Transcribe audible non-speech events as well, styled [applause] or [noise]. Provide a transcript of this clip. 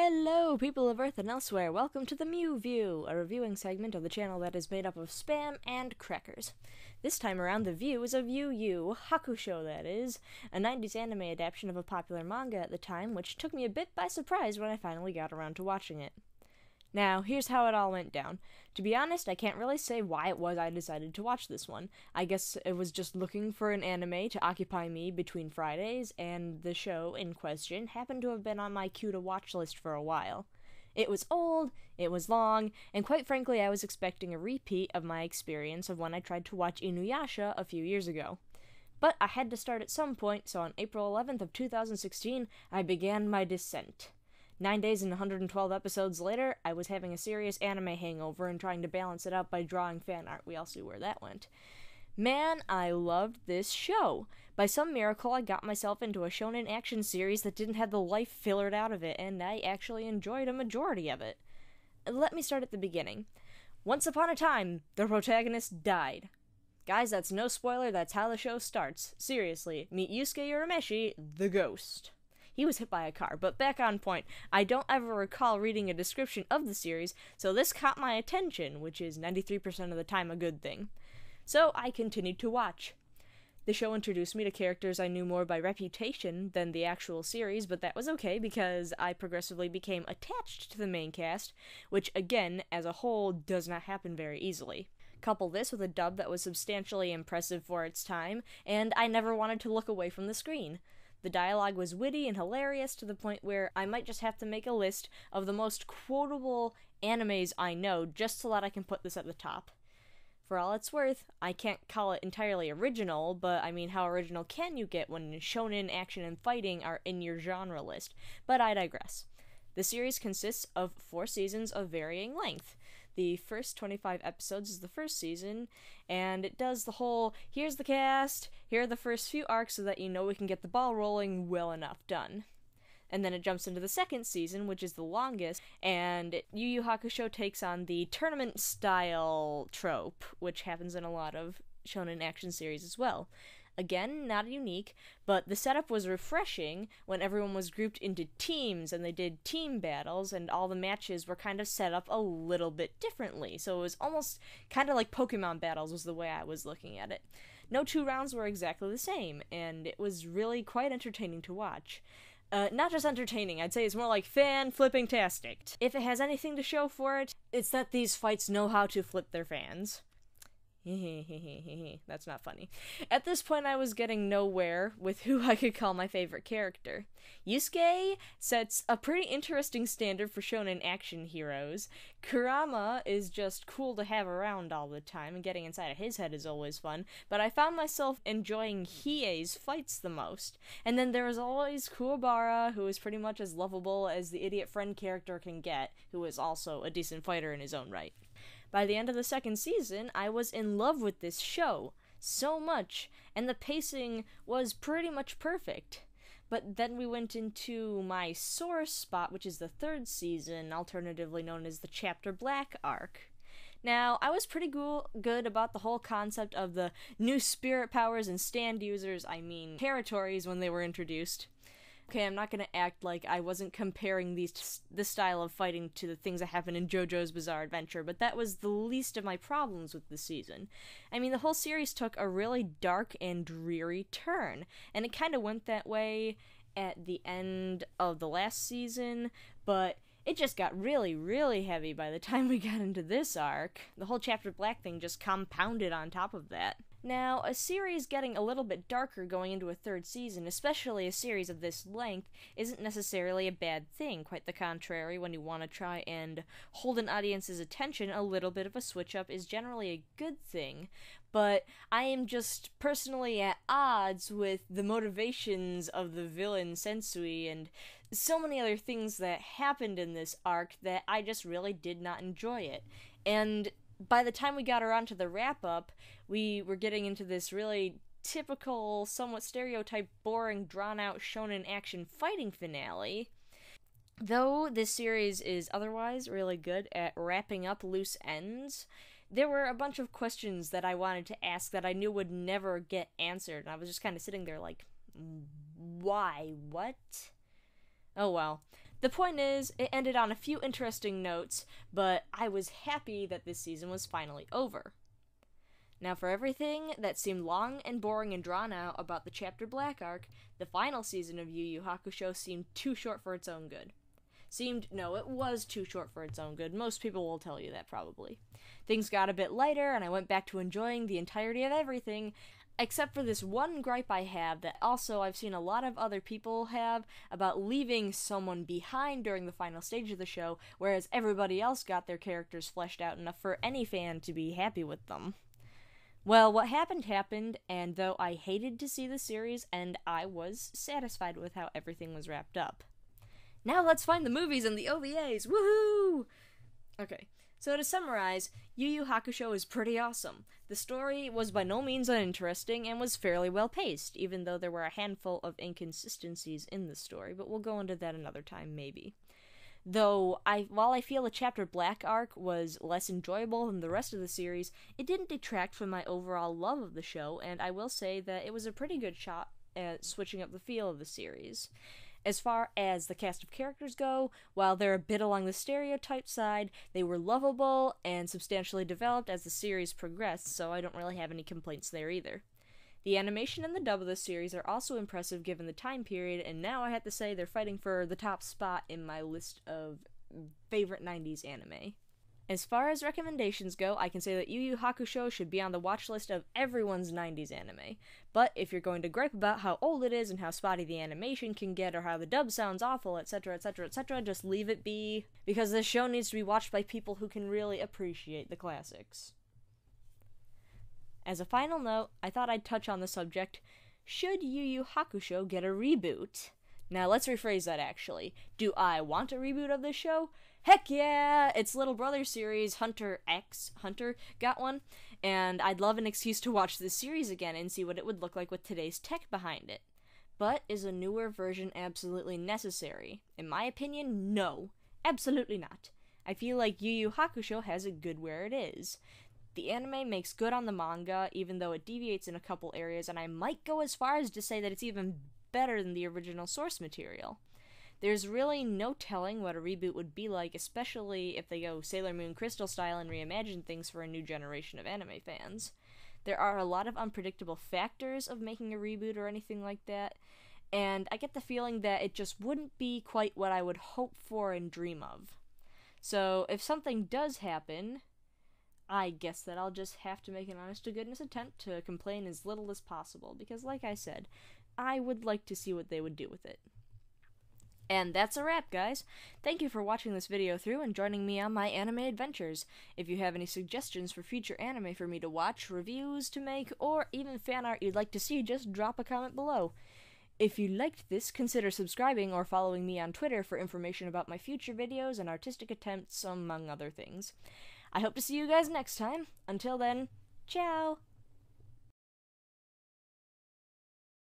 Hello, people of Earth and elsewhere. Welcome to the Mew View, a reviewing segment of the channel that is made up of spam and crackers. This time around, the view is of Yu Yu Hakusho, that is, a 90s anime adaptation of a popular manga at the time, which took me a bit by surprise when I finally got around to watching it. Now, here's how it all went down. To be honest, I can't really say why it was I decided to watch this one. I guess it was just looking for an anime to occupy me between Fridays, and the show in question happened to have been on my queue to watch list for a while. It was old, it was long, and quite frankly, I was expecting a repeat of my experience of when I tried to watch Inuyasha a few years ago. But I had to start at some point, so on April 11th of 2016, I began my descent. Nine days and 112 episodes later, I was having a serious anime hangover and trying to balance it out by drawing fan art. We all see where that went. Man, I loved this show. By some miracle, I got myself into a shonen action series that didn't have the life fillered out of it, and I actually enjoyed a majority of it. Let me start at the beginning. Once upon a time, the protagonist died. Guys, that's no spoiler, that's how the show starts. Seriously, meet Yusuke Urameshi, the ghost he was hit by a car. But back on point, I don't ever recall reading a description of the series, so this caught my attention, which is 93% of the time a good thing. So I continued to watch. The show introduced me to characters I knew more by reputation than the actual series, but that was okay because I progressively became attached to the main cast, which, again, as a whole, does not happen very easily. Couple this with a dub that was substantially impressive for its time, and I never wanted to look away from the screen. The dialogue was witty and hilarious to the point where I might just have to make a list of the most quotable animes I know just so that I can put this at the top. For all it's worth, I can't call it entirely original, but I mean, how original can you get when shonen action and fighting are in your genre list? But I digress. The series consists of four seasons of varying length. The first 25 episodes is the first season, and it does the whole here's the cast, here are the first few arcs so that you know we can get the ball rolling well enough done. And then it jumps into the second season, which is the longest, and Yu Yu Hakusho takes on the tournament style trope, which happens in a lot of shonen action series as well. Again, not unique, but the setup was refreshing when everyone was grouped into teams and they did team battles, and all the matches were kind of set up a little bit differently. So it was almost kind of like Pokemon battles, was the way I was looking at it. No two rounds were exactly the same, and it was really quite entertaining to watch. Uh, not just entertaining, I'd say it's more like fan flipping tastic. If it has anything to show for it, it's that these fights know how to flip their fans. [laughs] That's not funny. At this point, I was getting nowhere with who I could call my favorite character. Yusuke sets a pretty interesting standard for shonen action heroes. Kurama is just cool to have around all the time, and getting inside of his head is always fun, but I found myself enjoying Hiei's fights the most. And then there was always Kuwabara, who is pretty much as lovable as the idiot friend character can get, who is also a decent fighter in his own right. By the end of the second season, I was in love with this show so much, and the pacing was pretty much perfect. But then we went into my sore spot, which is the third season, alternatively known as the Chapter Black arc. Now, I was pretty go- good about the whole concept of the new spirit powers and stand users, I mean, territories when they were introduced. Okay, I'm not gonna act like I wasn't comparing these this style of fighting to the things that happen in JoJo's Bizarre Adventure, but that was the least of my problems with the season. I mean, the whole series took a really dark and dreary turn, and it kind of went that way at the end of the last season, but it just got really, really heavy by the time we got into this arc. The whole Chapter Black thing just compounded on top of that. Now, a series getting a little bit darker going into a third season, especially a series of this length, isn't necessarily a bad thing. Quite the contrary, when you want to try and hold an audience's attention, a little bit of a switch up is generally a good thing. But I am just personally at odds with the motivations of the villain Sensui and so many other things that happened in this arc that I just really did not enjoy it. And by the time we got around to the wrap up, we were getting into this really typical, somewhat stereotype, boring, drawn out shonen action fighting finale. Though this series is otherwise really good at wrapping up loose ends, there were a bunch of questions that I wanted to ask that I knew would never get answered, and I was just kind of sitting there like, why? What? Oh well. The point is, it ended on a few interesting notes, but I was happy that this season was finally over. Now, for everything that seemed long and boring and drawn out about the Chapter Black arc, the final season of Yu Yu Hakusho seemed too short for its own good. Seemed, no, it was too short for its own good. Most people will tell you that probably. Things got a bit lighter, and I went back to enjoying the entirety of everything, except for this one gripe I have that also I've seen a lot of other people have about leaving someone behind during the final stage of the show, whereas everybody else got their characters fleshed out enough for any fan to be happy with them. Well, what happened happened, and though I hated to see the series and I was satisfied with how everything was wrapped up. Now let's find the movies and the OVAs! Woohoo! Okay, so to summarize, Yu Yu Hakusho is pretty awesome. The story was by no means uninteresting and was fairly well paced, even though there were a handful of inconsistencies in the story, but we'll go into that another time, maybe. Though I while I feel the chapter Black arc was less enjoyable than the rest of the series, it didn't detract from my overall love of the show, and I will say that it was a pretty good shot at switching up the feel of the series. As far as the cast of characters go, while they're a bit along the stereotype side, they were lovable and substantially developed as the series progressed, so I don't really have any complaints there either. The animation and the dub of the series are also impressive given the time period, and now I have to say they're fighting for the top spot in my list of favorite 90s anime. As far as recommendations go, I can say that Yu Yu Hakusho should be on the watch list of everyone's 90s anime. But if you're going to gripe about how old it is and how spotty the animation can get or how the dub sounds awful, etc., etc., etc., just leave it be, because this show needs to be watched by people who can really appreciate the classics. As a final note, I thought I'd touch on the subject should Yu Yu Hakusho get a reboot? Now, let's rephrase that actually. Do I want a reboot of this show? Heck yeah! Its little brother series, Hunter X Hunter, got one, and I'd love an excuse to watch this series again and see what it would look like with today's tech behind it. But is a newer version absolutely necessary? In my opinion, no. Absolutely not. I feel like Yu Yu Hakusho has it good where it is. The anime makes good on the manga, even though it deviates in a couple areas, and I might go as far as to say that it's even better than the original source material. There's really no telling what a reboot would be like, especially if they go Sailor Moon Crystal style and reimagine things for a new generation of anime fans. There are a lot of unpredictable factors of making a reboot or anything like that, and I get the feeling that it just wouldn't be quite what I would hope for and dream of. So, if something does happen, I guess that I'll just have to make an honest to goodness attempt to complain as little as possible, because, like I said, I would like to see what they would do with it. And that's a wrap, guys. Thank you for watching this video through and joining me on my anime adventures. If you have any suggestions for future anime for me to watch, reviews to make, or even fan art you'd like to see, just drop a comment below. If you liked this, consider subscribing or following me on Twitter for information about my future videos and artistic attempts, among other things. I hope to see you guys next time. Until then, ciao!